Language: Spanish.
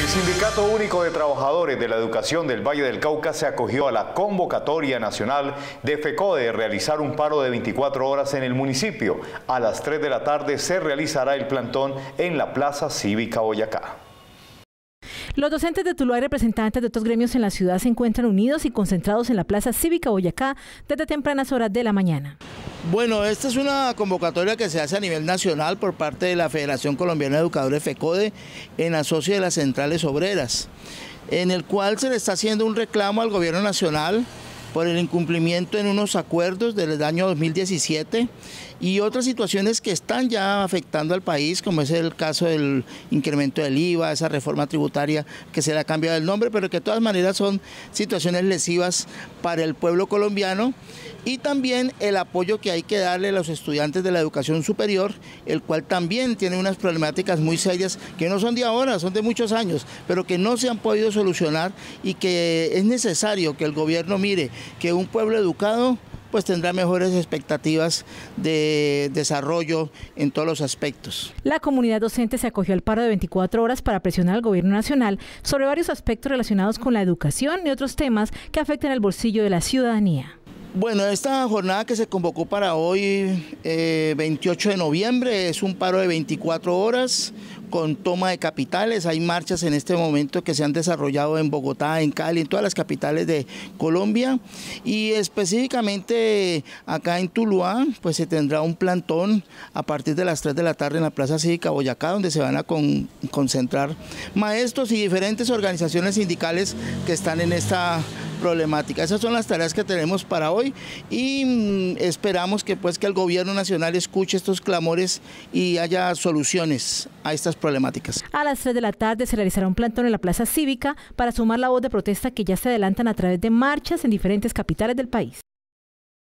El Sindicato Único de Trabajadores de la Educación del Valle del Cauca se acogió a la convocatoria nacional de FECODE de realizar un paro de 24 horas en el municipio. A las 3 de la tarde se realizará el plantón en la Plaza Cívica Boyacá. Los docentes de Tuluá y representantes de otros gremios en la ciudad se encuentran unidos y concentrados en la Plaza Cívica Boyacá desde tempranas horas de la mañana. Bueno, esta es una convocatoria que se hace a nivel nacional por parte de la Federación Colombiana de Educadores FECODE en asocio de las centrales obreras, en el cual se le está haciendo un reclamo al gobierno nacional por el incumplimiento en unos acuerdos del año 2017 y otras situaciones que están ya afectando al país, como es el caso del incremento del IVA, esa reforma tributaria que se le ha cambiado el nombre, pero que de todas maneras son situaciones lesivas para el pueblo colombiano. Y también el apoyo que hay que darle a los estudiantes de la educación superior, el cual también tiene unas problemáticas muy serias que no son de ahora, son de muchos años, pero que no se han podido solucionar y que es necesario que el gobierno mire que un pueblo educado pues tendrá mejores expectativas de desarrollo en todos los aspectos. La comunidad docente se acogió al paro de 24 horas para presionar al gobierno nacional sobre varios aspectos relacionados con la educación y otros temas que afectan el bolsillo de la ciudadanía. Bueno, esta jornada que se convocó para hoy, 28 eh, de noviembre, es un paro de 24 horas con toma de capitales. Hay marchas en este momento que se han desarrollado en Bogotá, en Cali, en todas las capitales de Colombia. Y específicamente acá en Tuluá, pues se tendrá un plantón a partir de las 3 de la tarde en la Plaza Cívica Boyacá, donde se van a concentrar maestros y diferentes organizaciones sindicales que están en esta problemática. Esas son las tareas que tenemos para hoy y mm, esperamos que pues que el gobierno nacional escuche estos clamores y haya soluciones a estas problemáticas. A las 3 de la tarde se realizará un plantón en la Plaza Cívica para sumar la voz de protesta que ya se adelantan a través de marchas en diferentes capitales del país.